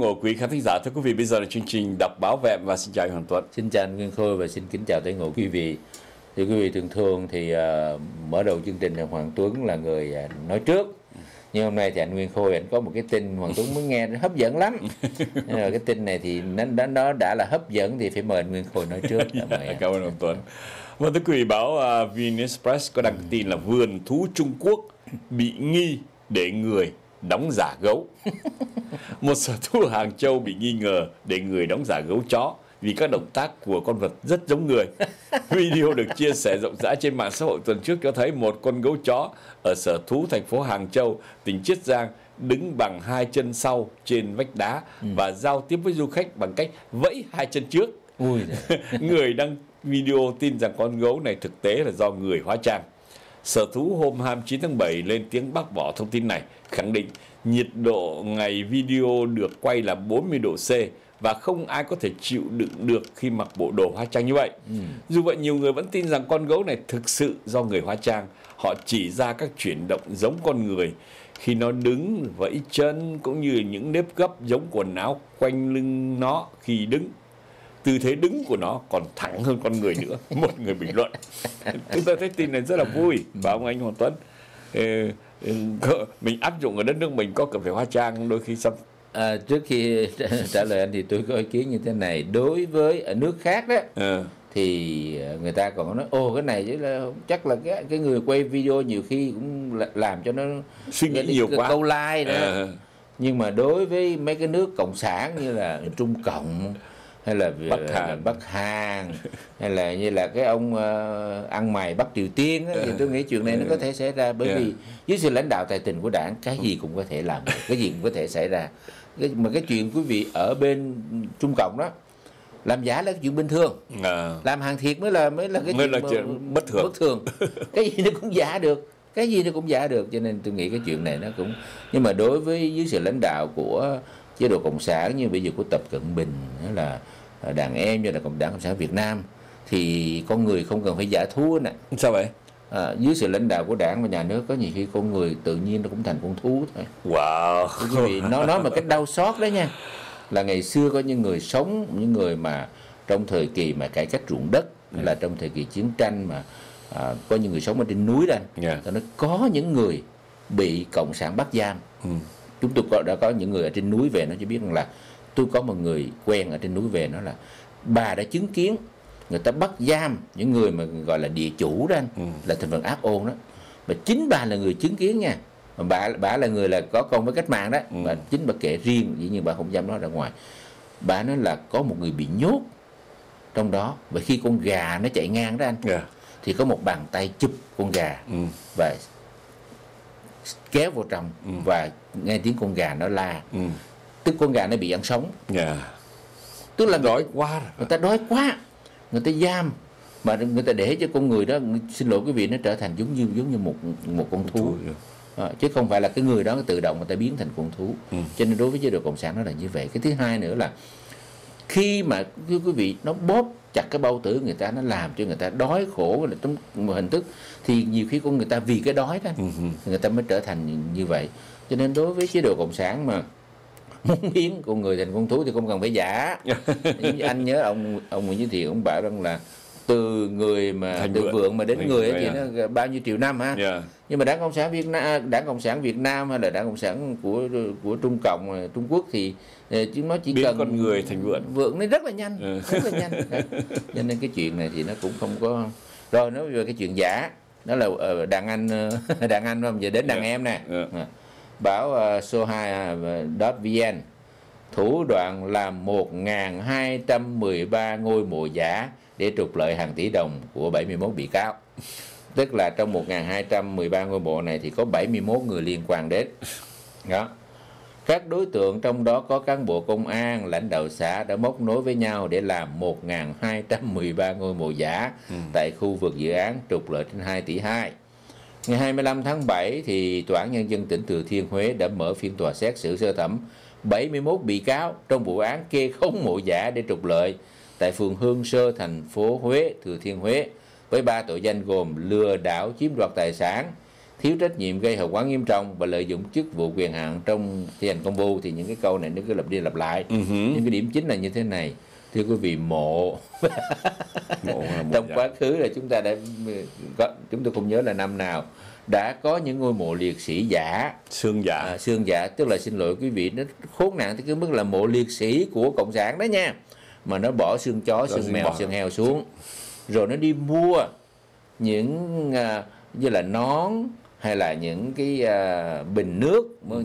Ngồi quý khán thính giả, thưa quý vị, bây giờ là chương trình đọc báo vẹm và xin chào anh Hoàng Tuấn. Xin chào anh Nguyên Khôi và xin kính chào tới ngộ quý vị. Thì quý vị thường thường thì uh, mở đầu chương trình là Hoàng Tuấn là người uh, nói trước. Nhưng hôm nay thì anh Nguyên Khôi anh có một cái tin Hoàng Tuấn muốn nghe nó hấp dẫn lắm. Mà cái tin này thì nó, nó, nó đã là hấp dẫn thì phải mời anh Nguyên Khôi nói trước. yeah, cảm ơn Hoàng Tuấn. Vâng thưa quý vị, báo uh, VN Express có đăng tin là vườn thú Trung Quốc bị nghi để người đóng giả gấu. một sở thú Hàng Châu bị nghi ngờ để người đóng giả gấu chó vì các động tác của con vật rất giống người. Video được chia sẻ rộng rãi trên mạng xã hội tuần trước cho thấy một con gấu chó ở sở thú thành phố Hàng Châu, tỉnh Chiết Giang đứng bằng hai chân sau trên vách đá ừ. và giao tiếp với du khách bằng cách vẫy hai chân trước. Ui người đăng video tin rằng con gấu này thực tế là do người hóa trang. Sở thú hôm 29 tháng 7 lên tiếng bác bỏ thông tin này, khẳng định nhiệt độ ngày video được quay là 40 độ C và không ai có thể chịu đựng được khi mặc bộ đồ hóa trang như vậy. Ừ. Dù vậy nhiều người vẫn tin rằng con gấu này thực sự do người hóa trang. Họ chỉ ra các chuyển động giống con người khi nó đứng vẫy chân cũng như những nếp gấp giống quần áo quanh lưng nó khi đứng tư thế đứng của nó còn thẳng hơn con người nữa một người bình luận. Chúng tôi thấy tin này rất là vui và ông anh hoàng tuấn mình áp dụng ở đất nước mình có cần phải hóa trang đôi khi xong à, trước khi trả lời anh thì tôi có ý kiến như thế này. Đối với ở nước khác đó à. thì người ta còn nói ô cái này chứ là chắc là cái cái người quay video nhiều khi cũng làm cho nó suy nghĩ nhiều quá. câu like nữa à. nhưng mà đối với mấy cái nước cộng sản như là trung cộng hay là Bắc Hàn, Bắc Hàn. Hay là như là cái ông uh, ăn mày Bắc Triều Tiên á, thì tôi nghĩ chuyện này nó có thể xảy ra bởi yeah. vì dưới sự lãnh đạo tài tình của đảng cái gì cũng có thể làm cái gì cũng có thể xảy ra. Cái, mà cái chuyện quý vị ở bên Trung Cộng đó làm giả là cái chuyện bình thường. À. làm hàng thiệt mới là mới là cái mới chuyện, là chuyện bất thường. bất thường. Cái gì nó cũng giả được cái gì nó cũng giả được. Cho nên tôi nghĩ cái chuyện này nó cũng nhưng mà đối với dưới sự lãnh đạo của chế độ cộng sản như bây giờ của tập cận bình là đàn em như là cộng đảng cộng sản việt nam thì con người không cần phải giả thú nè sao vậy à, dưới sự lãnh đạo của đảng và nhà nước có nhiều khi con người tự nhiên nó cũng thành con thú thôi wow vị nó nói một cái đau xót đấy nha là ngày xưa có những người sống những người mà trong thời kỳ mà cải cách ruộng đất yeah. là trong thời kỳ chiến tranh mà à, có những người sống ở trên núi đây yeah. nó có những người bị cộng sản bắt giam ừ. chúng tôi có, đã có những người ở trên núi về nó cho biết rằng là tôi có một người quen ở trên núi về nó là bà đã chứng kiến người ta bắt giam những người mà gọi là địa chủ đó anh ừ. là thành phần ác ôn đó và chính bà là người chứng kiến nha mà bà bà là người là có công với cách mạng đó ừ. chính bà kể riêng dĩ nhiên bà không dám nói ra ngoài bà nói là có một người bị nhốt trong đó và khi con gà nó chạy ngang đó anh yeah. Dạ. thì có một bàn tay chụp con gà ừ. và kéo vào trong ừ. và nghe tiếng con gà nó la ừ tức con gà nó bị ăn sống yeah. Dạ. tức là đói quá người ta đói quá người ta giam mà người ta để cho con người đó xin lỗi quý vị nó trở thành giống như giống như một một con thú à, chứ không phải là cái người đó tự động người ta biến thành con thú ừ. cho nên đối với chế độ cộng sản nó là như vậy cái thứ hai nữa là khi mà quý vị nó bóp chặt cái bao tử người ta nó làm cho người ta đói khổ là trong một hình thức thì nhiều khi con người ta vì cái đói đó ừ. người ta mới trở thành như vậy cho nên đối với chế độ cộng sản mà muốn biến con người thành con thú thì không cần phải giả anh nhớ ông ông Nguyễn Chí Thiện ông bảo rằng là từ người mà Thành từ vượng, vượng mà đến Thành người ấy thì à. nó bao nhiêu triệu năm ha yeah. Dạ. nhưng mà đảng cộng sản việt nam đảng cộng sản việt nam hay là đảng cộng sản của của trung cộng trung quốc thì ờ, chúng nó chỉ Biến cần con người thành vượng vượng nó rất là nhanh ừ. rất là nhanh cho nên cái chuyện này thì nó cũng không có rồi nói về cái chuyện giả đó là ờ, đàn anh ờ, đàn anh không giờ đến đàn yeah. Dạ. em nè yeah. Báo số 2 vn thủ đoạn làm 1.213 ngôi mộ giả để trục lợi hàng tỷ đồng của 71 bị cáo tức là trong 1.213 ngôi mộ này thì có 71 người liên quan đến đó các đối tượng trong đó có cán bộ công an, lãnh đạo xã đã móc nối với nhau để làm 1.213 ngôi mộ giả ừ. tại khu vực dự án trục lợi trên 2 tỷ 2. Ngày 25 tháng 7 thì Tòa án Nhân dân tỉnh Thừa Thiên Huế đã mở phiên tòa xét xử sơ thẩm 71 bị cáo trong vụ án kê khống mộ giả để trục lợi tại phường Hương Sơ, thành phố Huế, Thừa Thiên Huế với ba tội danh gồm lừa đảo chiếm đoạt tài sản, thiếu trách nhiệm gây hậu quả nghiêm trọng và lợi dụng chức vụ quyền hạn trong thi hành công vụ. Thì những cái câu này nó cứ lặp đi lặp lại. Uh-huh. nhưng cái điểm chính là như thế này thưa quý vị mộ, mộ trong quá khứ là chúng ta đã có chúng tôi không nhớ là năm nào đã có những ngôi mộ liệt sĩ giả. Xương giả. À, xương giả tức là xin lỗi quý vị nó khốn nạn tới cái mức là mộ liệt sĩ của cộng sản đó nha. Mà nó bỏ xương chó xương mèo xương heo xuống. Rồi nó đi mua những uh, như là nón hay là những cái uh, bình nước mới,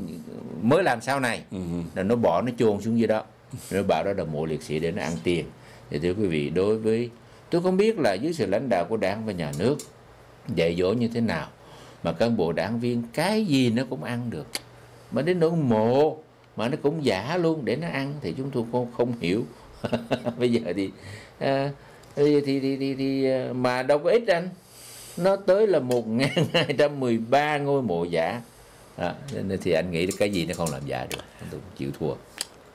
mới làm sau này. Ừ. rồi nó bỏ nó chôn xuống dưới đó nó bảo đó là mộ liệt sĩ để nó ăn tiền. Thì thưa quý vị đối với tôi không biết là dưới sự lãnh đạo của đảng và nhà nước dạy dỗ như thế nào mà cán bộ đảng viên cái gì nó cũng ăn được. Mà đến nỗi mộ mà nó cũng giả luôn để nó ăn thì chúng tôi không không hiểu. Bây giờ thì à, thì, thì, thì, thì, thì à, mà đâu có ít anh. Nó tới là 1213 ngôi mộ giả. À, nên thì anh nghĩ cái gì nó không làm giả được. Tôi chịu thua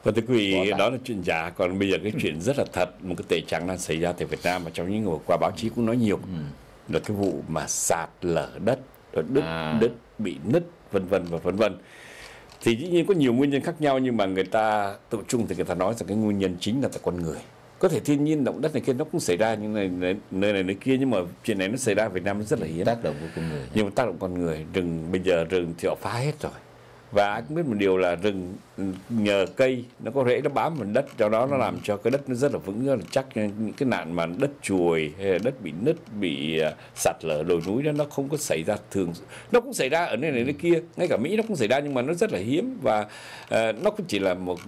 và thưa quý vị, đó là chuyện giả. Còn bây giờ cái chuyện rất là thật, một cái tệ trạng đang xảy ra tại Việt Nam và trong những ngày qua báo chí cũng nói nhiều. Ừ. Là cái vụ mà sạt lở đất, rồi đứt, à. đất bị nứt, vân vân và vân vân. Thì dĩ nhiên có nhiều nguyên nhân khác nhau nhưng mà người ta tự chung thì người ta nói rằng cái nguyên nhân chính là tại con người có thể thiên nhiên động đất này kia nó cũng xảy ra những nơi nơi, nơi này nơi kia nhưng mà chuyện này nó xảy ra ở Việt Nam rất là hiếm tác động của con người nhưng mà tác động con người rừng bây giờ rừng thì họ phá hết rồi và anh cũng biết một điều là rừng nhờ cây nó có rễ nó bám vào đất cho đó nó làm cho cái đất nó rất là vững rất là chắc. Những cái nạn mà đất chuồi hay là đất bị nứt bị à, sạt lở đồi núi đó nó không có xảy ra thường. Nó cũng xảy ra ở nơi này nơi kia ngay cả mỹ nó cũng xảy ra nhưng mà nó rất là hiếm. Và uh, nó cũng chỉ là một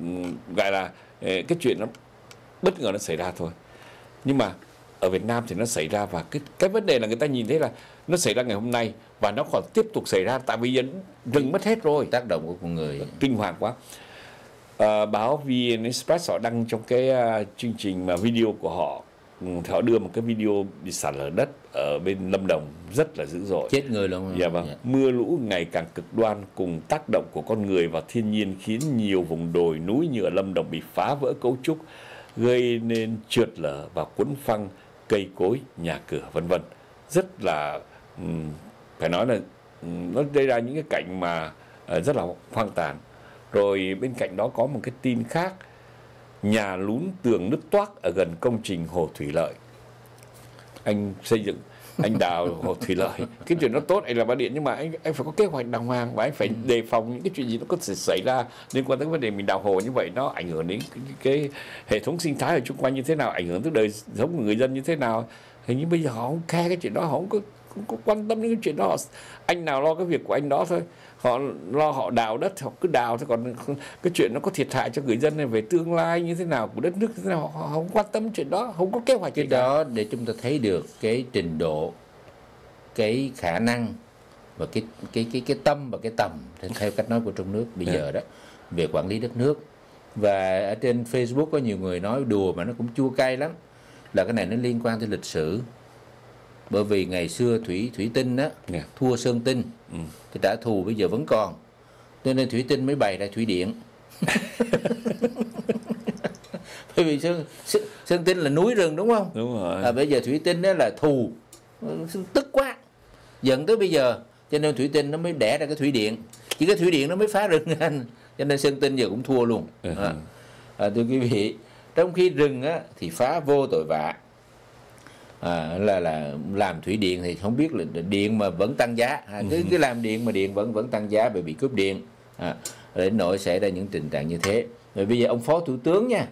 gọi là uh, cái chuyện nó bất ngờ nó xảy ra thôi. Nhưng mà ở Việt Nam thì nó xảy ra và cái cái vấn đề là người ta nhìn thấy là nó xảy ra ngày hôm nay và nó còn tiếp tục xảy ra tại vì giờ rừng mất hết rồi tác động của con người kinh hoàng quá à, báo VN Express họ đăng trong cái uh, chương trình mà video của họ ừ, họ đưa một cái video bị sạt lở đất ở bên Lâm Đồng rất là dữ dội chết người luôn dạ vâng. Dạ. mưa lũ ngày càng cực đoan cùng tác động của con người và thiên nhiên khiến nhiều vùng đồi núi như ở Lâm Đồng bị phá vỡ cấu trúc gây nên trượt lở và cuốn phăng cây cối, nhà cửa vân vân. Rất là phải nói là nó gây ra những cái cảnh mà ờ, rất là hoang tàn. Rồi bên cạnh đó có một cái tin khác, nhà lún tường nứt toác ở gần công trình hồ thủy lợi. Anh xây dựng anh đào hồ thủy lợi cái chuyện nó tốt anh là ba điện nhưng mà anh anh phải có kế hoạch đàng hoàng và anh phải đề phòng những cái chuyện gì nó có thể xảy ra liên quan tới vấn đề mình đào hồ như vậy nó ảnh hưởng đến cái, cái hệ thống sinh thái ở chung quanh như thế nào ảnh hưởng tới đời sống của người dân như thế nào hình như bây giờ họ không khe cái chuyện đó họ không có, không có quan tâm đến cái chuyện đó. Anh nào lo cái việc của anh đó thôi. Họ lo họ đào đất họ cứ đào thôi. Còn cái chuyện nó có thiệt hại cho người dân này về tương lai như thế nào của đất nước như thế nào họ không quan tâm chuyện đó không có kế hoạch cái đó để chúng ta thấy được cái trình độ cái khả năng và cái cái cái cái tâm và cái tầm theo cách nói của trong nước bây giờ đó về quản lý đất nước. Và ở trên Facebook có nhiều người nói đùa mà nó cũng chua cay lắm. Là cái này nó liên quan tới lịch sử bởi vì ngày xưa thủy thủy tinh đó yeah. thua sơn tinh ừ. thì trả thù bây giờ vẫn còn. Cho nên thủy tinh mới bày ra thủy điện. Bởi vì sơn, sơn, sơn tinh là núi rừng đúng không? Đúng rồi. À, bây giờ thủy tinh đó là thù. Tức quá. Dẫn tới bây giờ cho nên thủy tinh nó mới đẻ ra cái thủy điện. Chỉ cái thủy điện nó mới phá rừng anh. Cho nên sơn tinh giờ cũng thua luôn. Ừ. à, à, thưa quý vị trong khi rừng á, thì phá vô tội vạ à, là là làm thủy điện thì không biết là điện mà vẫn tăng giá. À, cứ cứ làm điện mà điện vẫn vẫn tăng giá bởi bị cướp điện. À, để nổi xảy ra những tình trạng như thế. Rồi bây giờ ông phó thủ tướng nha.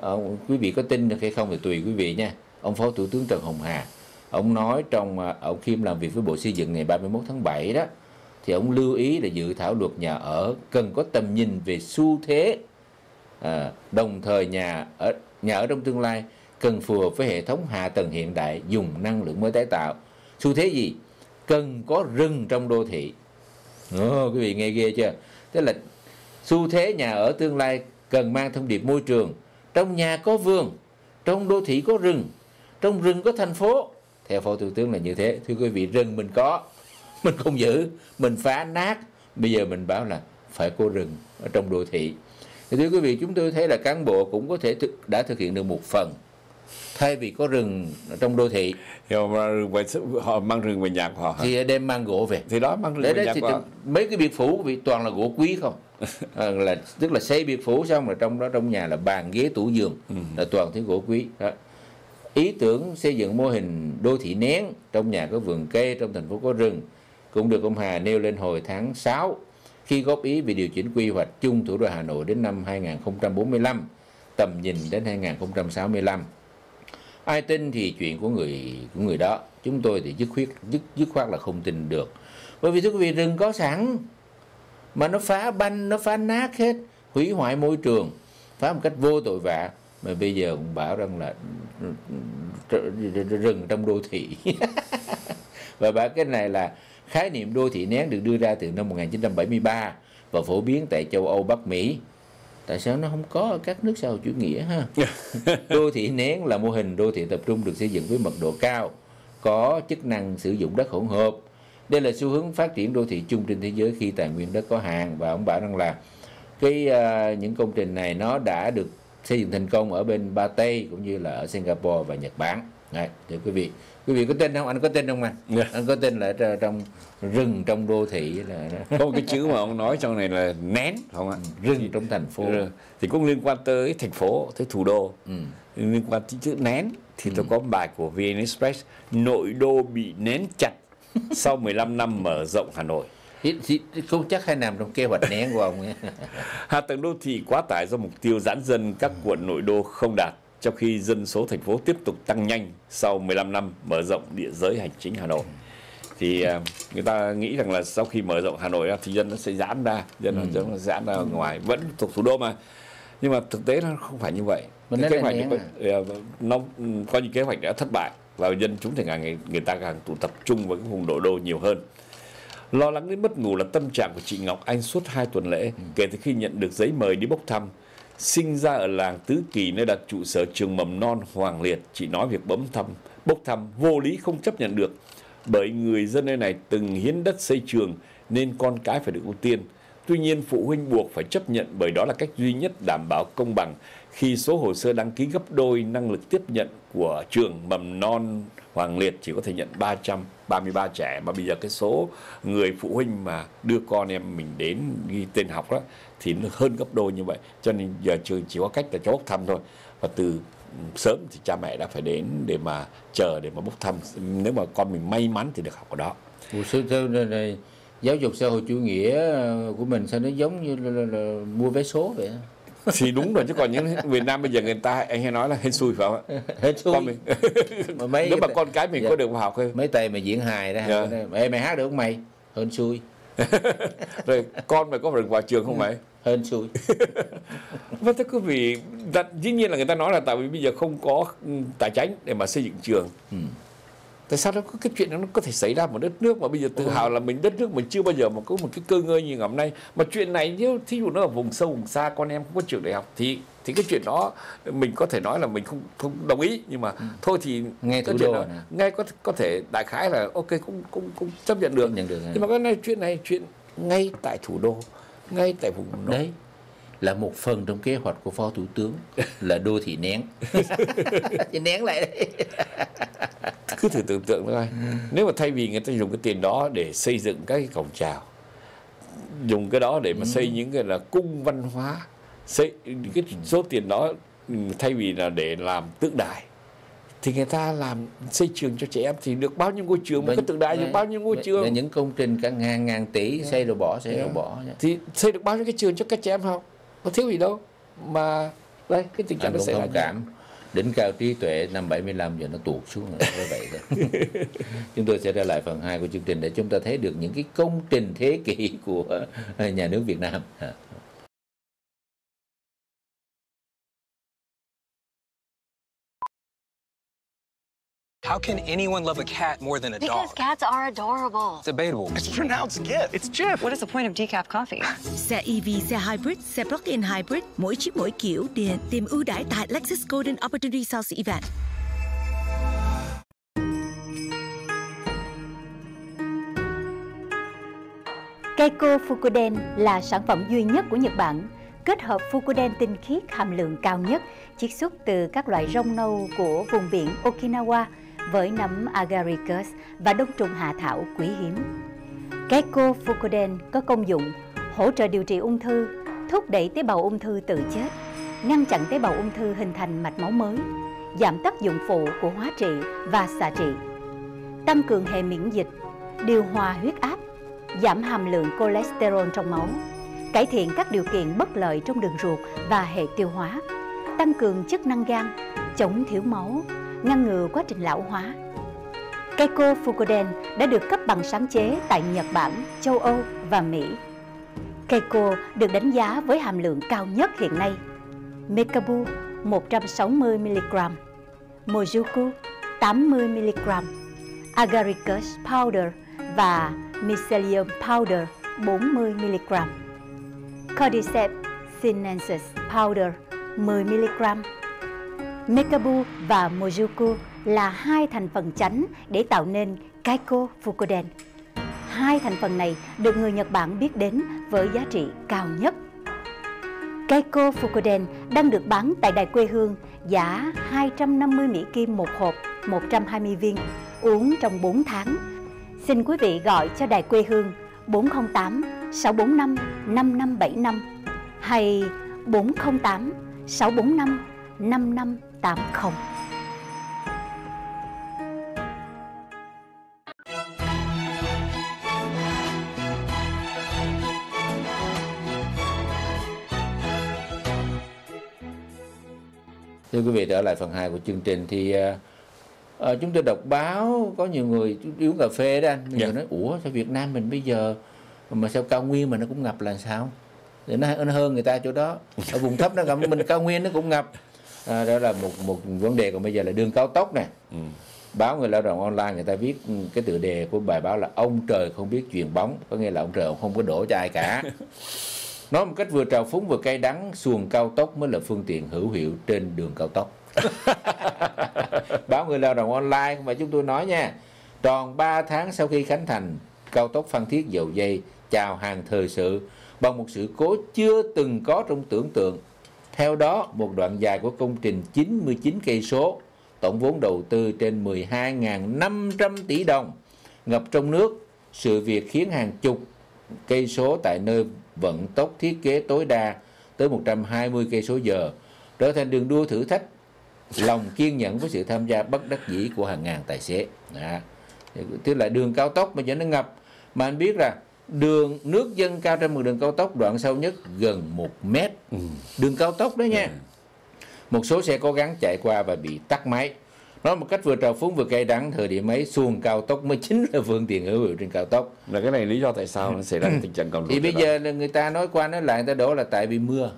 À, quý vị có tin được hay không thì tùy quý vị nha. Ông phó thủ tướng trần hồng hà ông nói trong à, ông khi làm việc với bộ xây dựng ngày 31 tháng 7 đó thì ông lưu ý là dự thảo luật nhà ở cần có tầm nhìn về xu thế à, đồng thời nhà ở nhà ở trong tương lai cần phù hợp với hệ thống hạ tầng hiện đại dùng năng lượng mới tái tạo. Xu thế gì? Cần có rừng trong đô thị. Ồ, quý vị nghe ghê chưa? Tức là xu thế nhà ở tương lai cần mang thông điệp môi trường. Trong nhà có vườn trong đô thị có rừng trong rừng có thành phố. Theo phó thủ tướng là như thế. Thưa quý vị rừng mình có mình không giữ mình phá nát. Bây giờ mình bảo là phải có rừng ở trong đô thị. Thì thưa quý vị chúng tôi thấy là cán bộ cũng có thể thực, đã thực hiện được một phần thay vì có rừng trong đô thị. Thì họ mang rừng về họ mang rừng về nhà của họ thì đem mang gỗ về. Thì đó mang rừng đấy, về nhà của họ. mấy cái biệt phủ vì toàn là gỗ quý không? À, là tức là xây biệt phủ xong rồi trong đó trong nhà là bàn ghế tủ giường. Ừ. là toàn thứ gỗ quý đó. ý tưởng xây dựng mô hình đô thị nén trong nhà có vườn cây trong thành phố có rừng. Cũng được ông Hà nêu lên hồi tháng 6 khi góp ý về điều chỉnh quy hoạch chung thủ đô Hà Nội đến năm 2045 tầm nhìn đến 2065 ai tin thì chuyện của người của người đó. Chúng tôi thì dứt khoát, dứt dứt khoát là không tin được. Bởi vì thưa quý vị, rừng có sẵn, mà nó phá banh, nó phá nát hết, hủy hoại môi trường, phá một cách vô tội vạ. Mà bây giờ cũng bảo rằng là ừ, ừ, ừ, rừng trong đô thị. Và bảo cái này là khái niệm đô thị nén được đưa ra từ năm 1973 và phổ biến tại châu Âu Bắc Mỹ tại sao nó không có ở các nước xã hội chủ nghĩa ha? Đô thị nén là mô hình đô thị tập trung được xây dựng với mật độ cao có chức năng sử dụng đất hỗn hợp. Đây là xu hướng phát triển đô thị chung trên thế giới khi tài nguyên đất có hạn và ông bảo rằng là cái uh, những công trình này nó đã được xây dựng thành công ở bên Ba Tây cũng như là ở Singapore và Nhật Bản. Đấy, thưa quý vị quý vị có tin không? Anh có tin không anh Dạ. anh có tin là trong rừng trong đô thị là có một cái chữ mà ông nói trong này là nén không ạ? Rừng trong thành phố. Ừ, thì cũng liên quan tới thành phố tới thủ đô. Ừ. liên quan tới chữ nén thì tôi có bài của VN Express nội đô bị nén chặt sau 15 năm mở rộng Hà Nội. Thì, thì không chắc hay nằm trong kế hoạch nén của ông ấy. Hạ tầng đô thị quá tải do mục tiêu giãn dân các quận nội đô không đạt, trong khi dân số thành phố tiếp tục tăng nhanh sau 15 năm mở rộng địa giới hành chính Hà Nội. Thì à, người ta nghĩ rằng là sau khi mở rộng Hà Nội ra thì dân nó sẽ giãn ra, dân nó, dân nó giãn ra ngoài, vẫn thuộc thủ đô mà. Nhưng mà thực tế nó không phải như vậy. Cái nó kế hoạch à? có- nó có những kế hoạch đã thất bại và dân chúng thì càng ngày người ta càng tụ tập trung vào các vùng nội đô nhiều hơn. Lo lắng đến mất ngủ là tâm trạng của chị Ngọc Anh suốt hai tuần lễ kể từ khi nhận được giấy mời đi bốc thăm. Sinh ra ở làng Tứ Kỳ nơi đặt trụ sở trường mầm non Hoàng Liệt, chỉ nói việc bấm thăm, bốc thăm vô lý không chấp nhận được. Bởi người dân nơi này từng hiến đất xây trường nên con cái phải được ưu tiên. Tuy nhiên phụ huynh buộc phải chấp nhận bởi đó là cách duy nhất đảm bảo công bằng khi số hồ sơ đăng ký gấp đôi năng lực tiếp nhận của trường mầm non Hoàng Liệt chỉ có thể nhận 333 trẻ. Mà bây giờ cái số người phụ huynh mà đưa con em mình đến ghi tên học đó thì nó hơn gấp đôi như vậy. Cho nên giờ trường chỉ có cách là cho bốc thăm thôi. Và từ sớm thì cha mẹ đã phải đến để mà chờ để mà bốc thăm. Nếu mà con mình may mắn thì được học ở đó. Ủa, sao, sao, này, này, giáo dục xã hội chủ nghĩa của mình sao nó giống như là, là, là mua vé số vậy? Thì đúng rồi chứ còn những Việt Nam bây giờ người ta anh hay nói là hên xui phải không ạ Hết xui. con mình Mà mấy nếu mà con cái mình Dạ. có được vào học không mấy tay mà diễn hài đó Dạ. Ê mày hát được không mày hên xui rồi con mày có được vào trường không mày hên xui Vâng thưa quý vị, dĩ nhiên là người ta nói là tại vì bây giờ không có tài chính để mà xây dựng trường. Ừ. Tại sao nó có cái chuyện đó nó có thể xảy ra một đất nước mà bây giờ tự hào là mình đất nước mình chưa bao giờ mà có một cái cơ ngơi như ngày hôm nay. Mà chuyện này nếu thí dụ nó ở vùng sâu vùng xa con em không có trường đại học thì thì cái chuyện đó mình có thể nói là mình không không đồng ý nhưng mà thôi thì Ngay cái chuyện đó, nè. ngay có có thể đại khái là ok cũng cũng cũng chấp nhận được. Nhận được, Nhưng mà cái này chuyện này chuyện ngay tại thủ đô, ngay tại vùng đấy là một phần trong kế hoạch của phó thủ tướng là đô thị nén. Nén lại đấy. Cứ thử tưởng tượng thôi. Nếu mà thay vì người ta dùng cái tiền đó để xây dựng các cái cổng chào dùng cái đó để mà xây những cái là cung văn hóa xây cái số tiền đó ừ, thay vì là để làm tượng đài thì người ta làm xây trường cho trẻ em thì được bao nhiêu ngôi trường một cái tượng đài được bao nhiêu ngôi trường? những công trình cả ngàn ngàn tỷ xây rồi bỏ xây rồi Yeah. bỏ. Thì xây được bao nhiêu cái trường cho các trẻ em học có thiếu gì đâu. Mà đây cái tình trạng nó xảy ra cảm. Đỉnh cao trí tuệ năm 75 giờ nó tụt xuống rồi như vậy thôi. Chúng tôi sẽ trở lại phần 2 của chương trình để chúng ta thấy được những cái công trình thế kỷ của nhà nước Việt Nam How can anyone love a cat more than a Because dog? cats are adorable. Debatable. It's pronounced Gif. It's Jif. What is the point of decaf coffee? Xe EV, xe hybrid, xe plug-in hybrid, mỗi chiếc mỗi kiểu để tìm ưu đãi tại Lexus Golden Opportunity Sales Event. Keiko Fukuden là sản phẩm duy nhất của Nhật Bản kết hợp fucoden tinh khiết hàm lượng cao nhất chiết xuất từ các loại rong nâu của vùng biển Okinawa với nấm agaricus và đông trùng hạ thảo quý hiếm. Gecko fucoden có công dụng hỗ trợ điều trị ung thư, thúc đẩy tế bào ung thư tự chết, ngăn chặn tế bào ung thư hình thành mạch máu mới, giảm tác dụng phụ của hóa trị và xạ trị, tăng cường hệ miễn dịch, điều hòa huyết áp, giảm hàm lượng cholesterol trong máu, cải thiện các điều kiện bất lợi trong đường ruột và hệ tiêu hóa, tăng cường chức năng gan, chống thiếu máu, ngăn ngừa quá trình lão hóa. Keiko Fukuden đã được cấp bằng sáng chế tại Nhật Bản, châu Âu và Mỹ. Keiko được đánh giá với hàm lượng cao nhất hiện nay. Mekabu 160mg, Mojuku 80mg, Agaricus Powder và Mycelium Powder 40mg, Cordyceps sinensis Powder 10mg. Mekabu và Mojuku là hai thành phần chánh để tạo nên Kaiko Fukoden. Hai thành phần này được người Nhật Bản biết đến với giá trị cao nhất. Keiko Fukoden đang được bán tại đài quê hương giá 250 Mỹ Kim một hộp, 120 viên, uống trong 4 tháng. Xin quý vị gọi cho đài quê hương 408 645 5575 hay 408 645 5575. 5580. Thưa quý vị trở lại phần 2 của chương trình thì uh, chúng tôi đọc báo có nhiều người uống cà phê đó anh, nhiều Dạ. nói ủa sao Việt Nam mình bây giờ mà sao cao nguyên mà nó cũng ngập là sao? Thì nó, nó hơn người ta chỗ đó. Ở vùng thấp nó ngập mình cao nguyên nó cũng ngập. À, đó là một một vấn đề còn bây giờ là đường cao tốc này. Báo người lao động online người ta viết ừ, cái tựa đề của bài báo là ông trời không biết chuyền bóng, có nghĩa là ông trời không có đổ cho ai cả. Nói một cách vừa trào phúng vừa cay đắng, xuồng cao tốc mới là phương tiện hữu hiệu trên đường cao tốc. Báo người lao động online phải chúng tôi nói nha. Tròn 3 tháng sau khi khánh thành, cao tốc Phan Thiết dầu dây chào hàng thời sự bằng một sự cố chưa từng có trong tưởng tượng. Theo đó, một đoạn dài của công trình 99 cây số, tổng vốn đầu tư trên 12.500 tỷ đồng, ngập trong nước. Sự việc khiến hàng chục cây số tại nơi vận tốc thiết kế tối đa tới 120 cây số giờ trở thành đường đua thử thách lòng kiên nhẫn với sự tham gia bất đắc dĩ của hàng ngàn tài xế. Đó. Tức là đường cao tốc mà giờ nó ngập mà anh biết là đường nước dâng cao trên một đường cao tốc đoạn sâu nhất gần một mét. Đường cao tốc đó nha. Một số xe cố gắng chạy qua và bị tắt máy. Nói một cách vừa trào phúng vừa cay đắng thời điểm ấy xuồng cao tốc mới chính là phương tiện hữu hiệu trên cao tốc. Là cái này lý do tại sao nó xảy ra tình trạng cầu thì bây giờ là người ta nói qua nói lại người ta đổ là tại vì mưa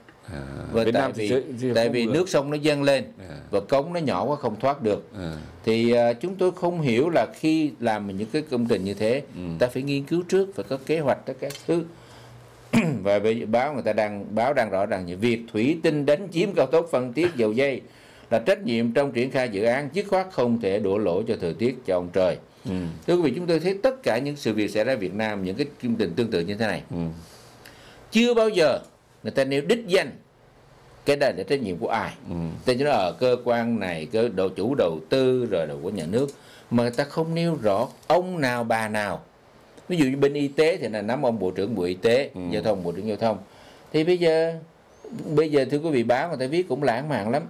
và Việt tại Nam thì vì chưa- chưa tại vì nước sông nó dâng lên À. và cống nó nhỏ quá không thoát được À. thì à, chúng tôi không hiểu là khi làm những cái công trình như thế Ừ. ta phải nghiên cứu trước phải có kế hoạch tất cả các thứ và bây giờ báo người ta đang báo đang rõ ràng như việc thủy tinh đánh chiếm cao tốc Phan Thiết dầu dây là trách nhiệm trong triển khai dự án dứt khoát không thể đổ lỗi cho thời tiết cho ông trời Ừ. thưa quý vị chúng tôi thấy tất cả những sự việc xảy ra Việt Nam những cái công trình tương tự như thế này Ừ. chưa bao giờ người ta nêu đích danh. Cái đây là trách nhiệm của ai? Ừ. ta chỉ nói ở cơ quan này cơ đầu chủ đầu tư rồi là của nhà nước. Mà người ta không nêu rõ ông nào bà nào. Ví dụ như bên y tế thì là nắm ông bộ trưởng bộ y tế Ừ. giao thông bộ trưởng giao thông. Thì bây giờ bây giờ thưa quý vị báo người ta viết cũng lãng mạn lắm.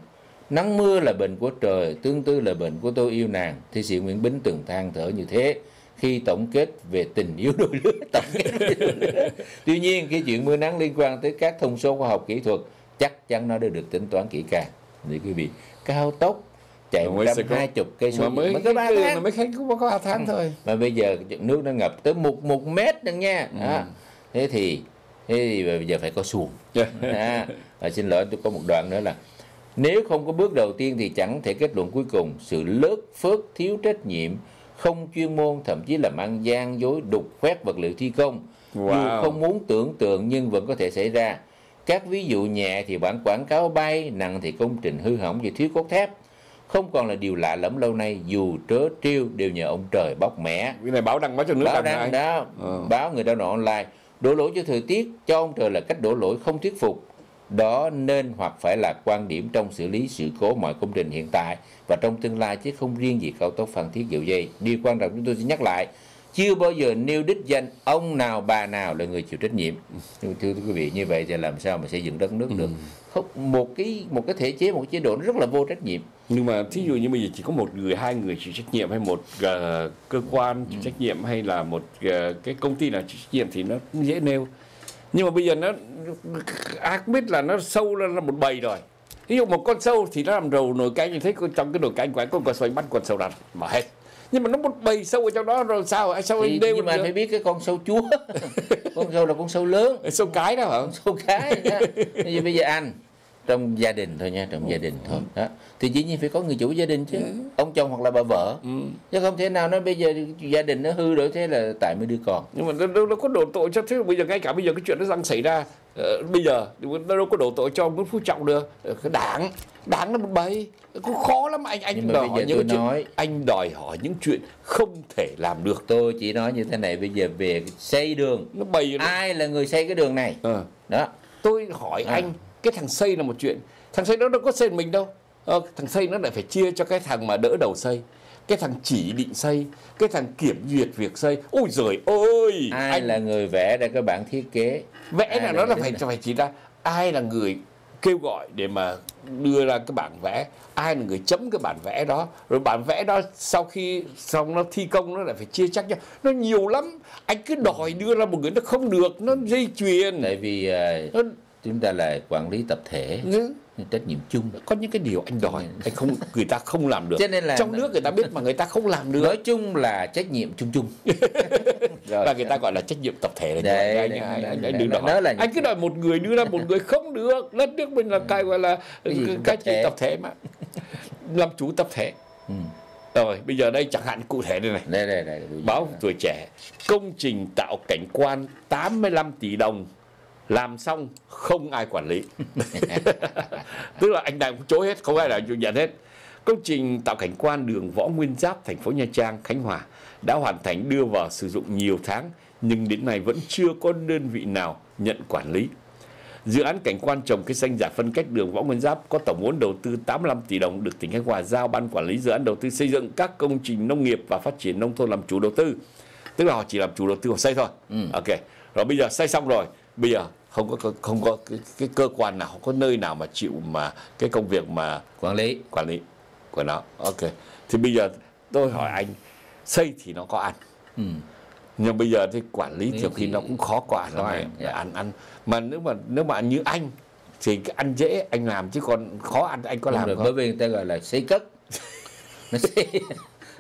Nắng mưa là bệnh của trời tương tư là bệnh của tôi yêu nàng. Thi sĩ nguyễn bính từng than thở như thế khi tổng kết về tình yêu đôi lứa tổng kết về đôi lứa. tuy nhiên khi chuyện mưa nắng liên quan tới các thông số khoa học kỹ thuật chắc chắn nó đã được tính toán kỹ càng. Để quý vị cao tốc chạy mới sẽ có- 120 cây số mới cái có ba tháng. mới khách cũng có 3 tháng thôi. Mà bây giờ nước nó ngập tới một một mét nữa nha. Ừ. đó. thế thì thế thì bây giờ phải có xuồng. À, và xin lỗi tôi có một đoạn nữa là nếu không có bước đầu tiên thì chẳng thể kết luận cuối cùng sự lớt phớt thiếu trách nhiệm không chuyên môn thậm chí là mang gian dối đục khoét vật liệu thi công. Dù Wow. không muốn tưởng tượng nhưng vẫn có thể xảy ra. Các ví dụ nhẹ thì bản quảng cáo bay nặng thì công trình hư hỏng vì thiếu cốt thép. Không còn là điều lạ lẫm lâu nay dù trớ trêu đều nhờ ông trời bóc mẻ. Cái này báo đăng báo cho nước báo đăng đó. Ờ. báo người lao động online đổ lỗi cho thời tiết cho ông trời là cách đổ lỗi không thuyết phục đó nên hoặc phải là quan điểm trong xử lý sự cố mọi công trình hiện tại và trong tương lai chứ không riêng gì cao tốc Phan Thiết Dầu Dây. Điều quan trọng chúng tôi xin nhắc lại, chưa bao giờ nêu đích danh ông nào bà nào là người chịu trách nhiệm. Thưa, thưa quý vị như vậy thì làm sao mà xây dựng đất nước được? Không một cái một cái thể chế một chế độ nó rất là vô trách nhiệm. nhưng mà thí dụ như bây giờ chỉ có một người hai người chịu trách nhiệm hay một ờ, cơ quan chịu trách nhiệm hay là một ờ, cái công ty nào chịu trách nhiệm thì nó cũng dễ nêu nhưng mà bây giờ nó ai cũng biết là nó sâu là, là một bầy rồi. Ví dụ một con sâu thì nó làm đầu nồi canh như thế trong cái nồi canh của anh có con sâu bắt con sâu ra mà hết. Nhưng mà nó một bầy sâu ở trong đó rồi sao anh sao Thì, đeo nhưng mà phải biết cái con sâu chúa, con sâu là con sâu lớn. sâu cái đó hả? Số cái đó. bây giờ bây giờ anh trong gia đình thôi nha trong gia đình thôi. Đó. Thì dĩ nhiên phải có người chủ gia đình chứ. Ông chồng hoặc là bà vợ. Chứ không thể nào nói bây giờ gia đình nó hư rồi thế là tại mới đưa con. Nhưng mà nó, nó, nó có đổ tội cho thế bây giờ ngay cả bây giờ cái chuyện nó đang xảy ra ờ, bây giờ nó đâu có đổ tội cho Nguyễn Phú Trọng được Ờ, cái đảng đảng là một bầy cũng khó lắm. Anh anh đòi hỏi những chuyện nói- anh đòi hỏi những chuyện không thể làm được. Tôi chỉ nói như thế này bây giờ về xây đường. Nó nó, ai là người xây cái đường này? Ờ. đó. Tôi hỏi À. anh cái thằng xây là một chuyện. Thằng xây nó đâu có xây mình đâu. Ờ, thằng xây nó lại phải chia cho cái thằng mà đỡ đầu xây. Cái thằng chỉ định xây. Cái thằng kiểm duyệt việc xây. Ôi giời ơi! Ai anh là người vẽ ra cái bản thiết kế? Vẽ Ai là là nó là phải thích phải chỉ ra ai là người kêu gọi để mà đưa ra cái bản vẽ. Ai là người chấm cái bản vẽ đó. Rồi bản vẽ đó sau khi xong nó thi công nó lại phải chia chắc nhau. Nó nhiều lắm. Anh cứ đòi đưa ra một người nó không được. Nó dây chuyền. Tại vì à, nó, chúng ta là quản lý tập thể. Nó, trách nhiệm chung. Có những cái điều anh đòi anh không người ta không làm được. Cho nên là- trong nước người ta biết mà người ta không làm được. Nói chung là trách nhiệm chung chung. Rồi. và người ta gọi là trách nhiệm tập thể là Đấy, anh, đấy, anh, anh, anh đừng đó đòi. là anh cứ đòi một người đưa ra một người không được. Đất nước mình là cái gọi là Cái gì tập thể. mà. Làm chủ tập thể. Ừ. rồi bây giờ đây chẳng hạn cụ thể đây này. Đây đây đây báo tuổi trẻ. Công trình tạo cảnh quan 85 tỷ đồng làm xong không ai quản lý tức là anh đang chối hết không ai là chịu nhận hết công trình tạo cảnh quan đường võ nguyên giáp thành phố nha trang khánh hòa đã hoàn thành đưa vào sử dụng nhiều tháng nhưng đến nay vẫn chưa có đơn vị nào nhận quản lý Dự án cảnh quan trồng cây xanh giải phân cách đường Võ Nguyên Giáp có tổng vốn đầu tư 85 tỷ đồng được tỉnh Khánh Hòa giao ban quản lý dự án đầu tư xây dựng các công trình nông nghiệp và phát triển nông thôn làm chủ đầu tư. Tức là họ chỉ làm chủ đầu tư họ xây thôi. Ok. Rồi bây giờ xây xong rồi, bây giờ không có không có cái, cái cơ quan nào, không có nơi nào mà chịu mà cái công việc mà quản lý quản lý của nó. Ok. Thì bây giờ tôi hỏi anh xây thì nó có ăn. Ừ. Nhưng bây giờ thì quản lý nhiều khi thì nó cũng khó quản khó lắm ăn, anh. dạ. ăn ăn mà nếu mà nếu mà như anh thì ăn dễ anh làm chứ còn khó ăn anh có Đúng làm rồi, không? bởi vì người ta gọi là xây cất nó xây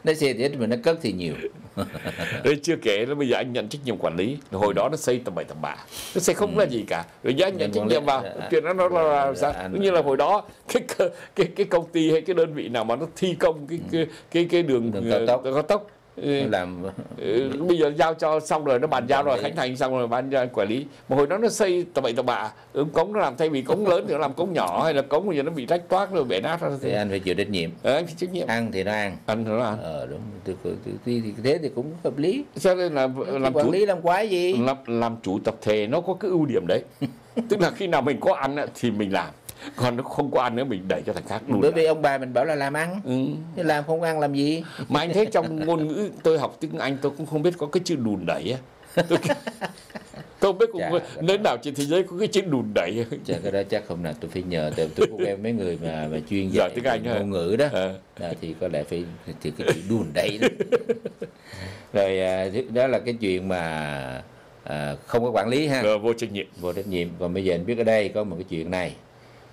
nó xây thì ít mà nó cất thì nhiều. Đấy, chưa kể là bây giờ anh nhận trách nhiệm quản lý. Hồi đó nó xây tầm bậy tầm bạ nó xây không là gì cả. Rồi giờ anh nhận trách nhiệm vào. À, chuyện đó nó là, là à, sao à, cũng như là hồi đó cái cái cái công ty hay cái đơn vị nào mà nó thi công cái cái cái, cái đường, Đường cao tốc. cao tốc ừ, làm Ừ, bây giờ giao cho xong rồi nó bàn giao rồi khánh thành xong rồi ban giao quản lý. Mà hồi đó nó xây tầm bậy tầm bạ ứng cống nó làm thay vì cống lớn thì nó làm cống nhỏ hay là cống bây giờ nó bị rách toát rồi bể nát ra thì thì anh phải chịu trách nhiệm. Ờ, anh phải trách nhiệm. Ăn thì nó ăn. Anh nó ăn. Ờ đúng. Thì, thì, thì, thì thế thì cũng hợp lý. Cho nên là làm quản chủ lý làm quái gì? làm, làm chủ tập thể nó có cái ưu điểm đấy. Tức là khi nào mình có ăn thì mình làm còn nó không có ăn nữa mình đẩy cho thằng khác đùn bởi vì ông bà mình bảo là làm ăn ừ. Thế làm không ăn làm gì? Mà anh thấy trong ngôn ngữ tôi học tiếng Anh tôi cũng không biết có cái chữ đùn đẩy á. Tôi, tôi không biết cũng nơi nào trên thế giới có cái chữ đùn đẩy Chắc cái đó chắc hôm nào tôi phải nhờ tại tôi cũng quen mấy người mà mà chuyên dạy tiếng Anh ngôn ngữ đó. Đó, thì có lẽ phải thì cái chữ đùn đẩy đó. Rồi à, đó là cái chuyện mà à, không có quản lý ha. Vô trách nhiệm. Vô trách nhiệm. Còn bây giờ anh biết ở đây có một cái chuyện này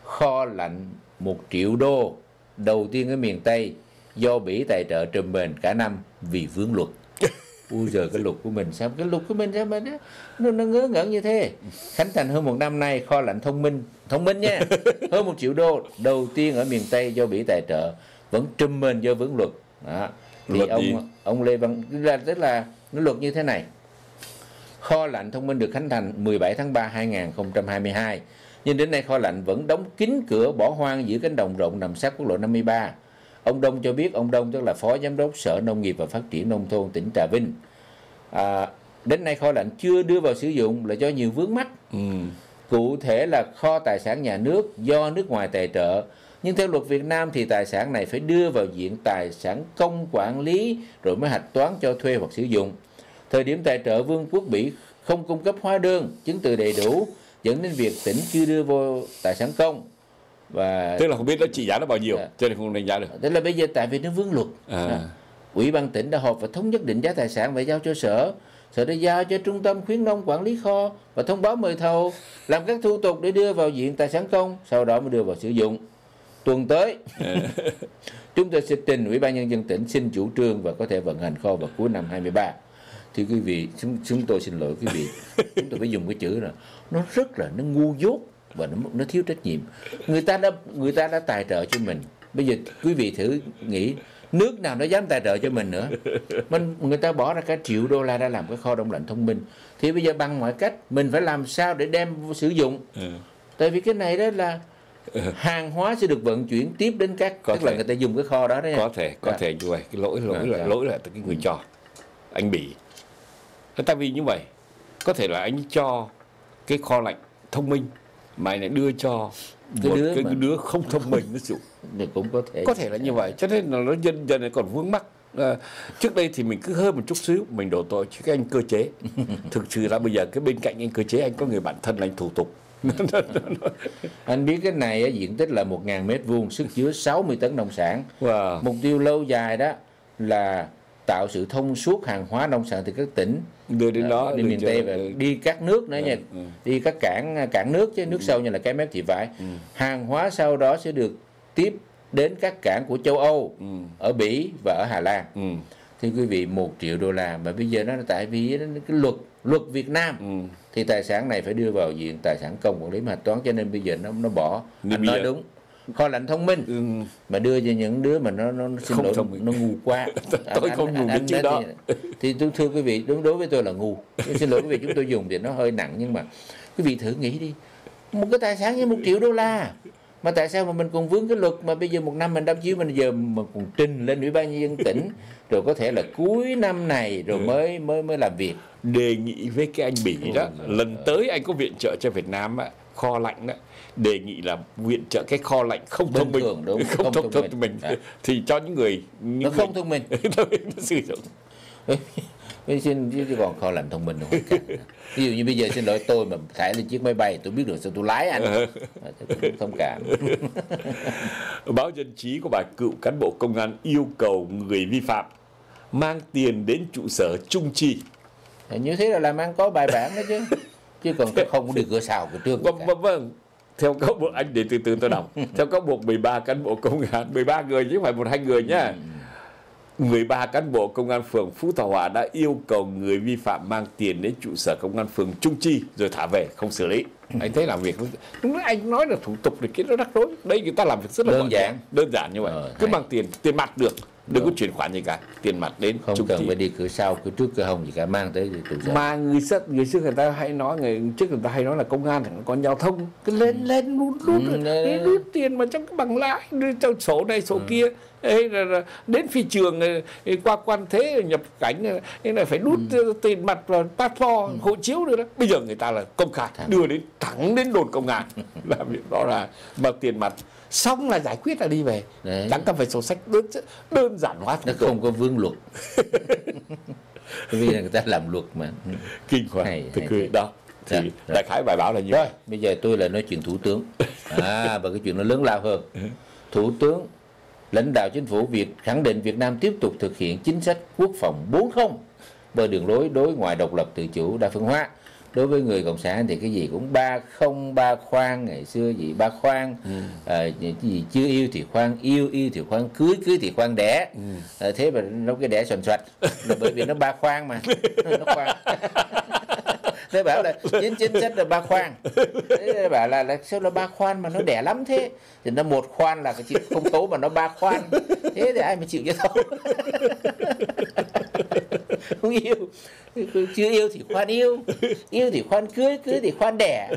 kho lạnh một triệu đô. Đầu tiên ở miền Tây do Bỉ tài trợ trùm bền cả năm vì vướng luật. Ui giờ cái luật của mình sao cái luật của mình sao mà nó, nó, nó ngớ ngẩn như thế? Khánh thành hơn một năm nay kho lạnh thông minh thông minh nha. Hơn một triệu đô. Đầu tiên ở miền Tây do Bỉ tài trợ vẫn trùm bền do vướng luật. Đó. thì Luật ông gì? ông Lê Văn là tức là nó luật như thế này. Kho lạnh thông minh được khánh thành 17 tháng 3 2022. Nhưng đến nay kho lạnh vẫn đóng kín cửa bỏ hoang giữa cánh đồng rộng nằm sát quốc lộ 53. Ông Đông cho biết, ông Đông tức là Phó Giám đốc Sở Nông nghiệp và Phát triển Nông thôn tỉnh Trà Vinh. À, đến nay kho lạnh chưa đưa vào sử dụng là do nhiều vướng mắt. ừ. cụ thể là kho tài sản nhà nước do nước ngoài tài trợ nhưng theo luật Việt Nam thì tài sản này phải đưa vào diện tài sản công quản lý rồi mới hạch toán cho thuê hoặc sử dụng. Thời điểm tài trợ Vương quốc Bỉ không cung cấp hóa đơn, chứng từ đầy đủ dẫn đến việc tỉnh chưa đưa vô tài sản công. Và tức là không biết nó trị giá nó bao nhiêu Dạ. cho nên không đánh giá được. Tức là bây giờ tại vì nó vướng luật. À. ủy ban tỉnh đã họp và thống nhất định giá tài sản và giao cho sở. Sở đã giao cho trung tâm khuyến nông quản lý kho và thông báo mời thầu làm các thủ tục để đưa vào diện tài sản công sau đó mới đưa vào sử dụng. Tuần tới chúng tôi sẽ trình ủy ban nhân dân tỉnh xin chủ trương và có thể vận hành kho vào cuối năm 23 thì quý vị chúng, chúng tôi xin lỗi quý vị. Chúng tôi phải dùng cái chữ là nó rất là nó ngu dốt và nó nó thiếu trách nhiệm. Người ta đã người ta đã tài trợ cho mình. Bây giờ quý vị thử nghĩ nước nào nó dám tài trợ cho mình nữa? Mình người ta bỏ ra cả triệu đô la đã làm cái kho đông lạnh thông minh. Thì bây giờ bằng mọi cách mình phải làm sao để đem sử dụng? Ừ. tại vì cái này đó là hàng hóa sẽ được vận chuyển tiếp đến các Có tức là thể. người ta dùng cái kho đó đấy. Có thể có Dạ. thể như vậy cái lỗi lỗi Dạ, là dạ. lỗi là từ cái người cho anh bỉ tại vì như vậy có thể là anh cho cái kho lạnh thông minh mà anh lại đưa cho Cái một đứa cái, mà- đứa không thông minh nó dụng thì cũng có thể có thể là như vậy cho nên là nó dần dần này còn vướng mắc. À, trước đây thì mình cứ hơn một chút xíu mình đổ tội cho cái anh cơ chế. Thực sự là bây giờ cái bên cạnh anh cơ chế anh có người bạn thân là anh thủ tục. Anh biết cái này diện tích là 1.000 mét vuông sức chứa 60 tấn nông sản. Wow. mục tiêu lâu dài đó là tạo sự thông suốt hàng hóa nông sản từ các tỉnh. Đưa đến đó đi miền Tây và đi các nước nữa nha. ừ. đi các cảng cảng nước chứ nước sâu như là cái mép thị vải. Hàng hóa sau đó sẽ được tiếp đến các cảng của châu Âu ở Bỉ và ở Hà Lan. Ừ. thì quý vị một triệu đô la mà bây giờ nó là tại vì cái luật luật Việt Nam. Ừ. thì tài sản này phải đưa vào diện tài sản công quản lý mà toán cho nên bây giờ nó nó bỏ. Nên anh nói giờ- đúng kho lạnh thông minh Ừ. mà đưa cho những đứa mà nó nó, nó xin Không lỗi thông minh. nó ngu quá Tôi không dùng cái chữ đó. thì, thì tôi thưa quý vị đúng đối với tôi là ngu Tôi xin lỗi quý vị chúng tôi dùng thì nó hơi nặng nhưng mà quý vị thử nghĩ đi một cái tài sản như một triệu đô la mà tại sao mà mình còn vướng cái luật mà bây giờ một năm mình đắp chiếu mình giờ mà còn trình lên ủy ban nhân dân tỉnh rồi có thể là cuối năm này rồi mới mới mới làm việc đề nghị với cái anh Bỉ đó lần tới anh có viện trợ cho Việt Nam á, kho lạnh đó đề nghị là viện trợ cái kho lạnh không thông minh. Thường, đúng, không, không thông, thông minh. Dạ. thì cho những người những nó người- không thông minh. Nó sử dụng. Với xin chứ còn kho lạnh thông minh không ví dụ như bây giờ xin lỗi tôi mà thải lên chiếc máy bay tôi biết được sao tôi lái anh. Ờ. Cũng thông cảm. Báo dân trí của bài cựu cán bộ công an yêu cầu người vi phạm mang tiền đến trụ sở trung trì như thế là làm ăn có bài bản đó chứ. Chứ còn không đi cửa sau cửa trước vâng vâng vâng theo cáo buộc anh để từ từ tôi đọc theo cáo buộc 13 cán bộ công an 13 người chứ không phải một hai người nhá 13 cán bộ công an phường Phú Thọ Hòa đã yêu cầu người vi phạm mang tiền đến trụ sở công an phường Trung Chi rồi thả về không xử lý. Anh thấy làm việc anh nói là thủ tục thì cái nó rắc rối. Đây người ta làm việc rất là Đơn giản. đơn giản như vậy. Ờ, Cứ mang tiền tiền mặt được, đừng có chuyển khoản gì cả, tiền mặt đến không cần phải đi cửa sau cửa trước cửa hông gì cả mang tới trụ sở mà người xưa người xưa người ta hay nói người trước người ta hay nói là công an thì nó còn giao thông. Cứ lên lên Ừ, rồi, đấy, đi đấy. rút tiền mà trong cái bằng lái đưa cho sổ này Ừ. sổ kia. Ê, là, đến phi trường ờ, ờ, qua quan thế nhập cảnh ờ, nên là phải rút Ừ. tiền mặt và passport hộ chiếu nữa đó. Bây giờ người ta là công khai Thẳng. đưa đến thẳng đến đồn công an. Làm việc đó là bằng tiền mặt xong là giải quyết là đi về. Đấy. chẳng cần phải sổ sách đơn đơn giản hóa nó không có vương luật. Bởi vì là người ta làm luật mà. Ừ. kinh hoàng Hay, thực hay, đó. Thì Dạ, dạ. đại khái bài báo là như rồi vậy bây giờ tôi là nói chuyện thủ tướng. À và cái chuyện nó lớn lao hơn. Thủ tướng lãnh đạo chính phủ Việt khẳng định Việt Nam tiếp tục thực hiện chính sách quốc phòng 40 với đường lối đối ngoại độc lập tự chủ đa phương hóa đối với người cộng sản thì cái gì cũng ba không ba khoan ngày xưa gì ba khoan. À, cái gì chưa yêu thì khoan yêu yêu thì khoan cưới cưới thì khoan đẻ. À, thế mà nó cái đẻ xoành xoạch. Là bởi vì nó ba khoan mà. Nó khoan thế bảo là chính chính sách là ba khoan thế bảo là, là sao là ba khoan mà nó đẻ lắm thế? Thì nó một khoan là cái chịu không thấu mà nó ba khoan. Thế thì ai mà chịu cho thấu không yêu. Chưa yêu thì khoan yêu. Yêu thì khoan cưới cưới thì khoan đẻ.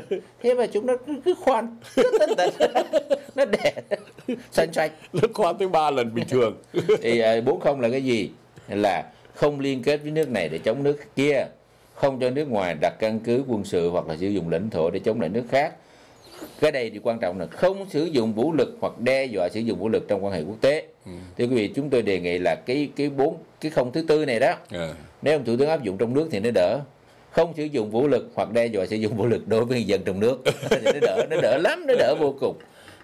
Thế mà chúng nó cứ, cứ khoan. Cứ tần tần nó đẻ. Xoành xoạch nó khoan tới ba lần bình thường. Thì à, bốn không là cái gì? Là không liên kết với nước này để chống nước kia không cho nước ngoài đặt căn cứ quân sự hoặc là sử dụng lãnh thổ để chống lại nước khác. Cái đây thì quan trọng là không sử dụng vũ lực hoặc đe dọa sử dụng vũ lực trong quan hệ quốc tế. Thì quý vị chúng tôi đề nghị là cái cái bốn cái không thứ tư này đó Ờ. nếu ông thủ tướng áp dụng trong nước thì nó đỡ. Không sử dụng vũ lực hoặc đe dọa sử dụng vũ lực đối với người dân trong nước thì nó đỡ nó đỡ lắm nó đỡ vô cùng.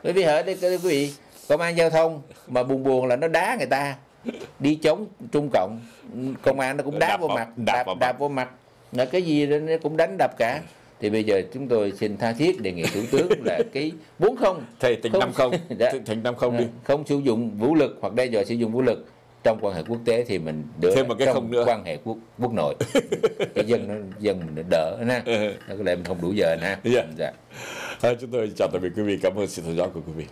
Bởi vì đây quý vị công an giao thông mà buồn buồn là nó đá người ta. Đi chống trung cộng công an nó cũng đá Đạp vô mặt đạp đạp đạp vô mặt là cái gì đó nó cũng đánh đập cả. Thì bây giờ chúng tôi xin tha thiết đề nghị thủ tướng là cái bốn không. Thầy thành năm không. Dạ. thành năm không đi. Không sử dụng vũ lực hoặc đe dọa sử dụng vũ lực trong quan hệ quốc tế thì mình đỡ Thêm một cái trong không nữa. quan hệ quốc quốc nội. Cái dân nó dân mình đỡ nè Ừ. nó có lẽ mình không đủ giờ nè Dạ. dạ. À, chúng tôi chào tạm biệt quý vị. Cảm ơn sự theo dõi của quý vị